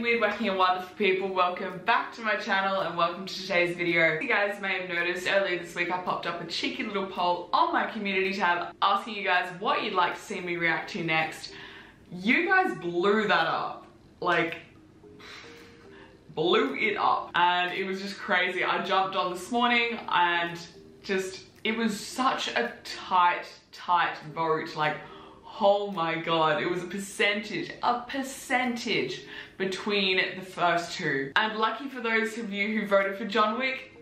weird, wacky and wonderful people, welcome back to my channel and welcome to today's video. You guys may have noticed earlier this week I popped up a cheeky little poll on my community tab asking you guys what you'd like to see me react to next. You guys blew that up. Like, blew it up and it was just crazy. I jumped on this morning and just, it was such a tight, tight vote. Like, oh my god, it was a percentage, a percentage between the first two. And lucky for those of you who voted for John Wick,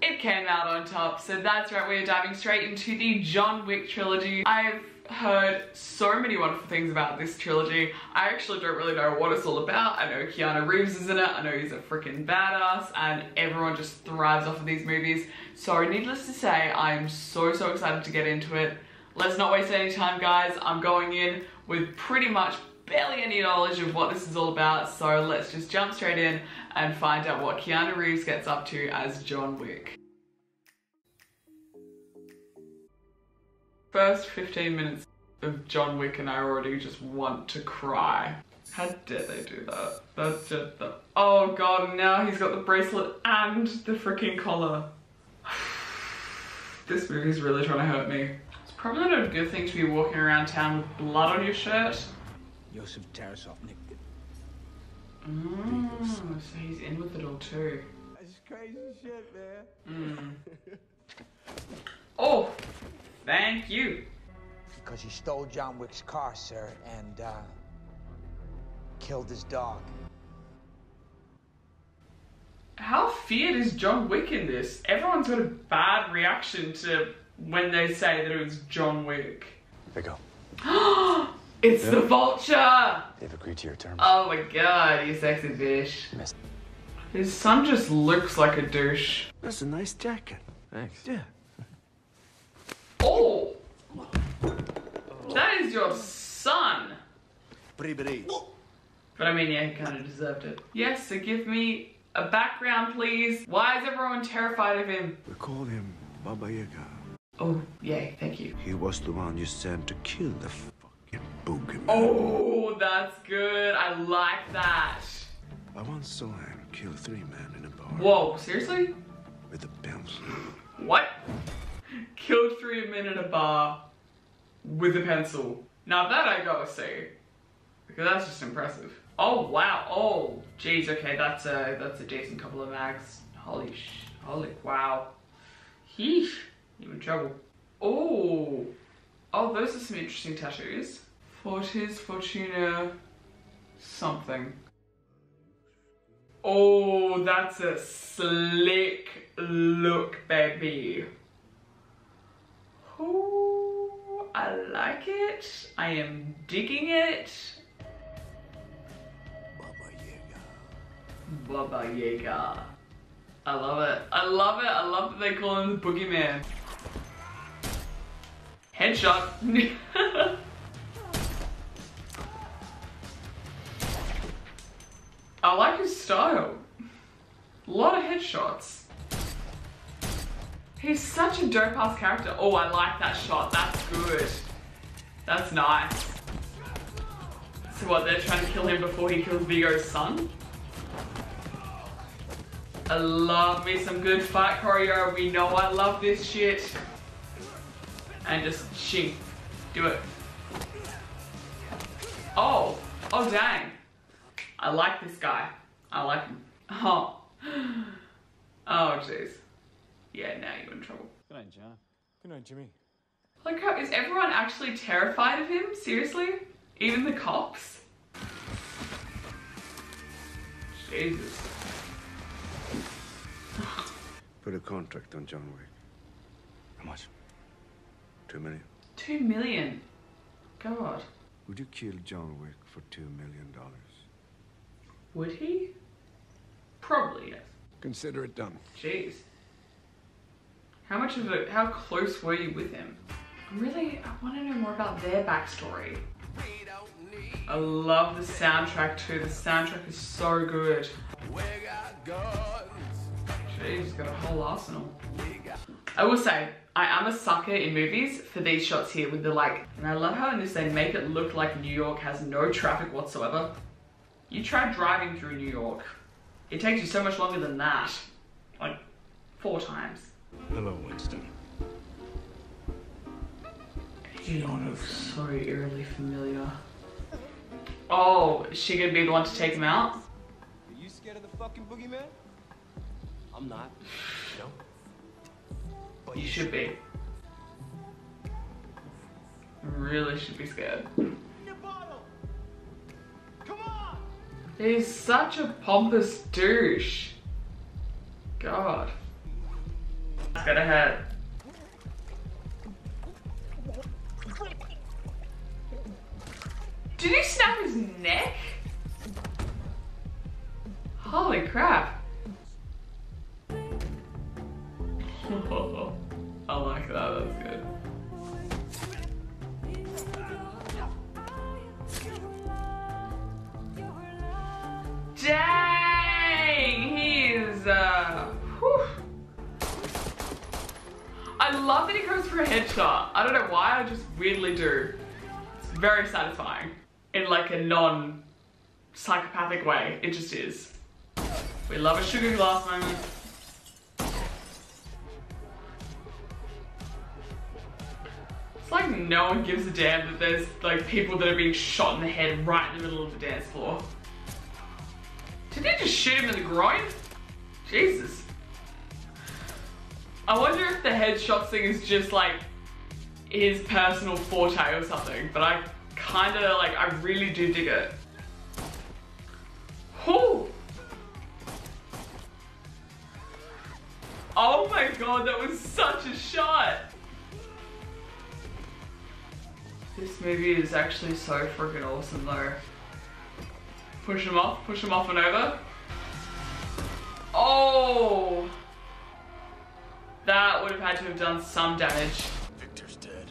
it came out on top. So that's right, we're diving straight into the John Wick trilogy. I've heard so many wonderful things about this trilogy. I actually don't really know what it's all about. I know Keanu Reeves is in it. I know he's a freaking badass and everyone just thrives off of these movies. So needless to say, I'm so, so excited to get into it. Let's not waste any time, guys. I'm going in with pretty much barely any knowledge of what this is all about. So let's just jump straight in and find out what Keanu Reeves gets up to as John Wick. First 15 minutes of John Wick and I already just want to cry. How dare they do that? That's just the- Oh god, now he's got the bracelet and the freaking collar. this movie's really trying to hurt me. It's probably not a good thing to be walking around town with blood on your shirt. Iosef Tarasov, Nick. Mm, so he's in with it all too. That's crazy shit, man. Oh, thank you. Because he stole John Wick's car, sir, and uh, killed his dog. How feared is John Wick in this? Everyone's got a bad reaction to when they say that it was John Wick. There you go. It's the vulture! They've agreed to your terms. Oh my god, you sexy bitch. Miss. His son just looks like a douche. That's a nice jacket. Thanks. Yeah. Oh! That is your son! Bribri. But I mean, yeah, he kind of deserved it. Yes, so give me a background, please. Why is everyone terrified of him? We call him Baba Yaga. Oh, yay, thank you. He was the one you sent to kill the fucking boogeyman. Oh, that's good. I like that. I once saw him kill three men in a bar Whoa, seriously? with a pencil. What? Killed three men in a bar with a pencil. Now that I gotta see. Because that's just impressive. Oh wow, oh jeez, okay, that's a that's a decent couple of mags. Holy sh holy wow. Heesh, you in trouble. Oh, oh those are some interesting tattoos. Fortis Fortuna something. Oh, that's a slick look, baby. Oh, I like it. I am digging it. Baba Yaga. Baba Yaga. I love it. I love it. I love that they call him the boogeyman. Headshot. I like his style. A lot of headshots. He's such a dope ass character. Oh, I like that shot. That's good. That's nice. So what, they're trying to kill him before he kills Viggo's son? I love me some good fight choreo. We know I love this shit. And just shing. Do it. Oh. Oh dang. I like this guy. I like him. Oh. Oh jeez. Yeah, now you're in trouble. Good night, John. Good night, Jimmy. Like, how, is everyone actually terrified of him? Seriously? Even the cops? Jesus. Put a contract on John Wick. How much? Two million. Two million. God. Would you kill John Wick for two million dollars? Would he? Probably, yes. Consider it done. Jeez. How much of a, how close were you with him? Really, I want to know more about their backstory. I love the soundtrack too. The soundtrack is so good. Jeez, he's got a whole arsenal. I will say, I am a sucker in movies for these shots here with the like, and I love how in this they make it look like New York has no traffic whatsoever. You try driving through New York. It takes you so much longer than that. Like, four times. Hello, Winston. You don't look so eerily familiar. Oh, is she gonna be the one to take him out? Are you scared of the fucking boogeyman? I'm not. No? You should be. Really should be scared. Your bottle! Come on! He's such a pompous douche. God. It's gonna hurt. Did he snap his neck? Holy crap. I like that, that's good. Dang! He is, uh. I love that he goes for a headshot. I don't know why, I just weirdly do. It's very satisfying. In like a non psychopathic way. It just is. We love a sugar glass moment. Like no one gives a damn that there's like people that are being shot in the head right in the middle of the dance floor. Did they just shoot him in the groin? Jesus. I wonder if the headshot thing is just like his personal forte or something, but I kinda like, I really do dig it. Whew. Oh my god, that was such a shot! This movie is actually so freaking awesome though. Push him off, push him off and over. Oh! That would have had to have done some damage. Victor's dead.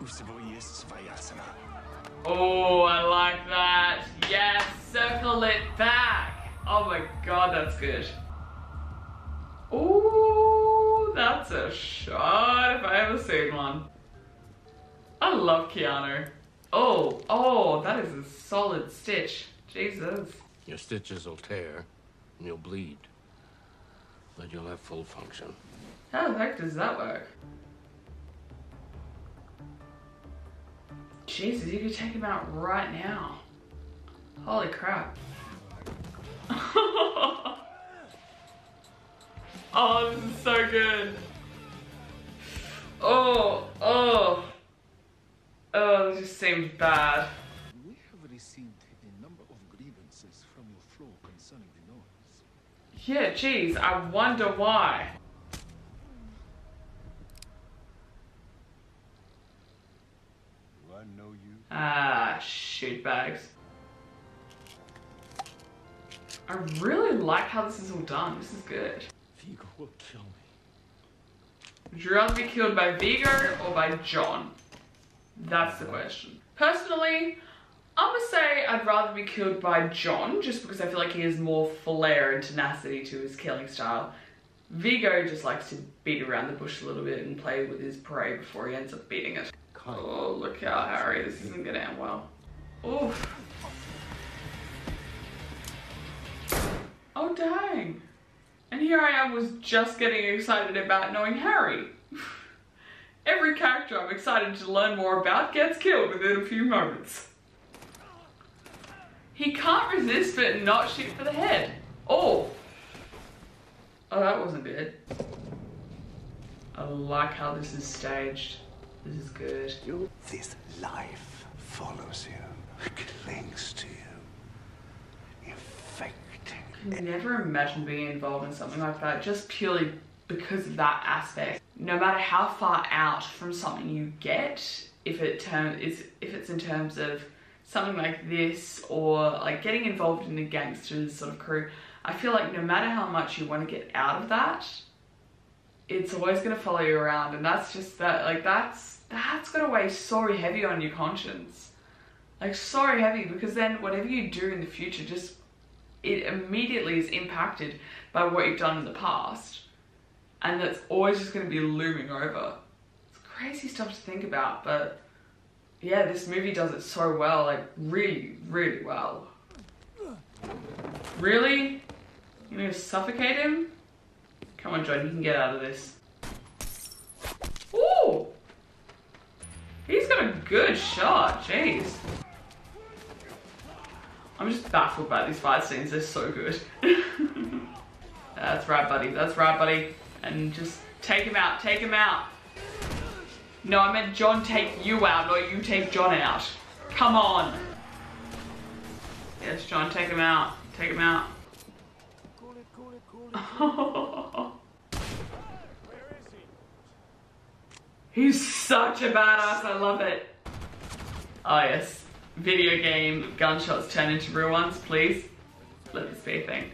Usivoy jest Svayasana. Oh, I like that. Yes, circle it back. Oh my god, that's good. Ooh, that's a shot if I ever seen one. I love Keanu. Oh, oh, that is a solid stitch. Jesus. Your stitches will tear and you'll bleed. But you'll have full function. How the heck does that work? Jesus, you could take him out right now. Holy crap. oh, this is so good. Oh, oh. Oh, this just seems bad. We have received a number of grievances from your floor concerning the noise. Yeah, geez, I wonder why. Do I know you? Ah, shoot bags. I really like how this is all done. This is good. Viggo will kill me. Would you rather be killed by Viggo or by John? That's the question. Personally, I'm gonna say I'd rather be killed by John just because I feel like he has more flair and tenacity to his killing style. Viggo just likes to beat around the bush a little bit and play with his prey before he ends up beating it. Oh, look how Harry, this isn't gonna end well. Oof. Oh, dang. And here I am was just getting excited about knowing Harry. Every character I'm excited to learn more about gets killed within a few moments. He can't resist but not shoot for the head. Oh. Oh, that wasn't good. I like how this is staged. This is good. This life follows you, clings to you, infecting. I could never imagine being involved in something like that just purely because of that aspect. No matter how far out from something you get, if it term is if it's in terms of something like this or like getting involved in a gangsters sort of crew, I feel like no matter how much you want to get out of that, it's always gonna follow you around and that's just that like that's that's gonna weigh so heavy on your conscience. Like so heavy because then whatever you do in the future just it immediately is impacted by what you've done in the past. And that's always just going to be looming over. It's crazy stuff to think about, but yeah, this movie does it so well, like really, really well. Really? you're gonna suffocate him? Come on, John, you can get out of this. Ooh! He's got a good shot, jeez. I'm just baffled by these fight scenes, they're so good. That's right, buddy, that's right, buddy. And just take him out, take him out. No, I meant John take you out, not you take John out. Come on. Yes, John, take him out. Take him out. cool He's such a badass, I love it. Oh yes, video game gunshots turn into real ones, please. Let this be a thing.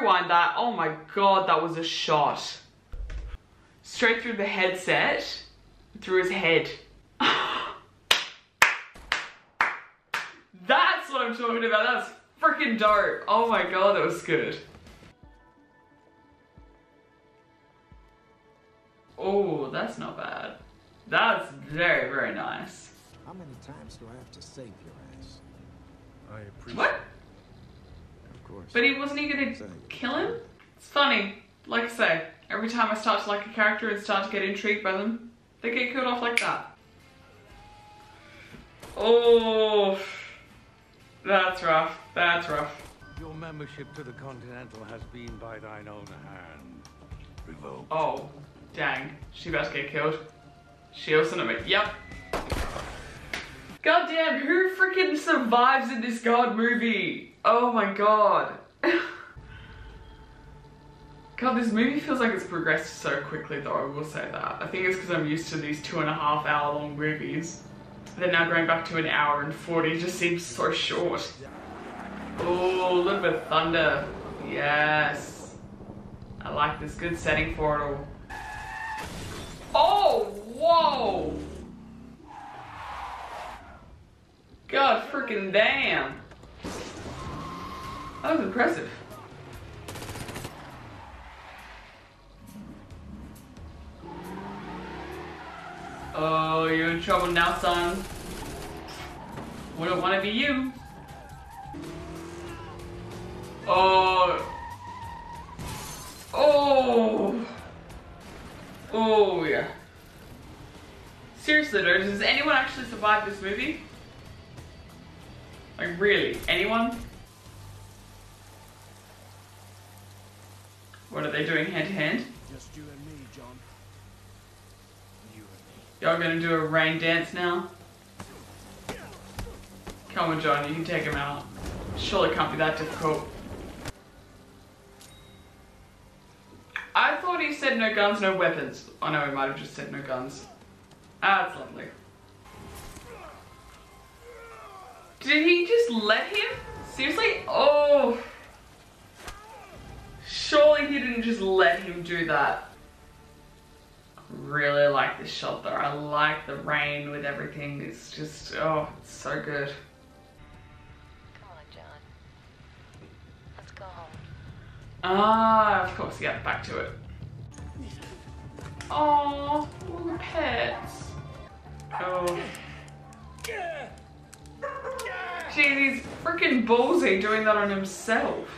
Rewind that. Oh my god, that was a shot. Straight through the headset, through his head. That's what I'm talking about. That's freaking dope. Oh my god, that was good. Oh, that's not bad. That's very, very nice. How many times do I have to save your ass? I appreciate What? Of course. But he wasn't he gonna kill him? It's funny. Like I say, every time I start to like a character and start to get intrigued by them, they get killed off like that. Oh, that's rough. That's rough. Your membership to the Continental has been by thine own hand. Revoked. Oh, dang. She about to get killed. She also not me. Yep. God damn, who freaking survives in this God movie? Oh my god. God, this movie feels like it's progressed so quickly though, I will say that. I think it's because I'm used to these two and a half hour long movies. Then now going back to an hour and 40 just seems so short. Oh, a little bit of thunder. Yes. I like this good setting for it all. Oh, whoa! God freaking damn. That was impressive. Oh, you're in trouble now, son. Wouldn't want to be you. Oh. Oh. Oh, yeah. Seriously does anyone actually survive this movie? Like really, anyone? What are they doing hand to hand? Just you and me, John. You and me. Y'all gonna do a rain dance now? Come on, John, you can take him out. Surely can't be that difficult. I thought he said no guns, no weapons. Oh no, he might have just said no guns. Ah, that's lovely. Did he just let him? Seriously? Oh. Surely he didn't just let him do that. Really like this shot though. I like the rain with everything. It's just, oh, it's so good. Come on, John. Let's go home. Ah, of course, yeah, back to it. Oh, all the pets. Oh. Gee, he's freaking ballsy doing that on himself.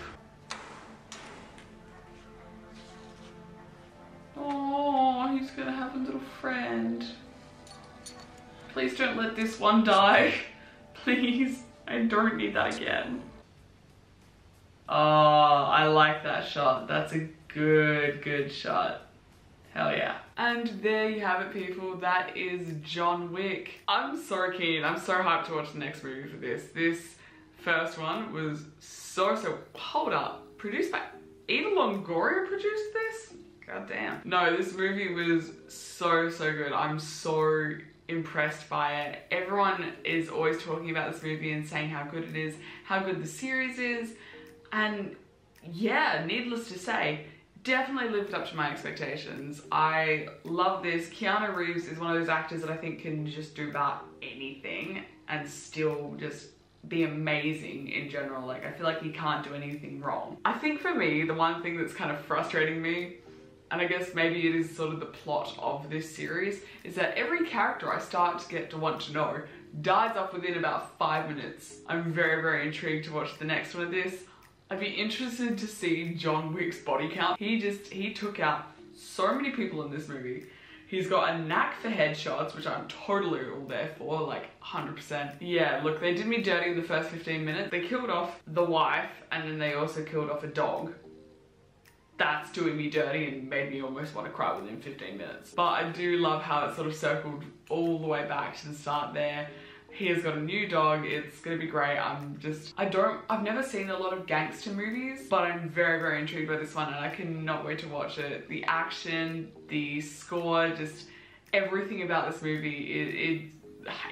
Oh, he's gonna have a little friend. Please don't let this one die. Please, I don't need that again. Oh, I like that shot. That's a good, good shot. Hell yeah. And there you have it, people. That is John Wick. I'm so keen. I'm so hyped to watch the next movie for this. This first one was so, so... Hold up. Produced by... Eva Longoria produced this? God damn. No, this movie was so, so good. I'm so impressed by it. Everyone is always talking about this movie and saying how good it is, how good the series is. And yeah, needless to say, definitely lived up to my expectations. I love this. Keanu Reeves is one of those actors that I think can just do about anything and still just be amazing in general. Like, I feel like he can't do anything wrong. I think for me, the one thing that's kind of frustrating me and I guess maybe it is sort of the plot of this series, is that every character I start to get to want to know dies off within about five minutes. I'm very, very intrigued to watch the next one of this. I'd be interested to see John Wick's body count. He just, he took out so many people in this movie. He's got a knack for headshots, which I'm totally all there for, like 100%. Yeah, look, they did me dirty in the first 15 minutes. They killed off the wife, and then they also killed off a dog. That's doing me dirty and made me almost want to cry within 15 minutes. But I do love how it sort of circled all the way back to the start there. He has got a new dog. It's gonna be great. I'm just, I don't, I've never seen a lot of gangster movies, but I'm very, very intrigued by this one and I cannot wait to watch it. The action, the score, just everything about this movie, it, it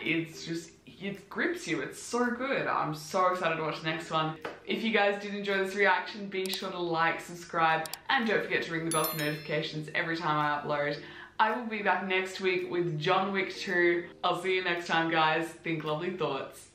it's just, it grips you. It's so good. I'm so excited to watch the next one. If you guys did enjoy this reaction, be sure to like, subscribe, and don't forget to ring the bell for notifications every time I upload. I will be back next week with John Wick 2. I'll see you next time, guys. Think lovely thoughts.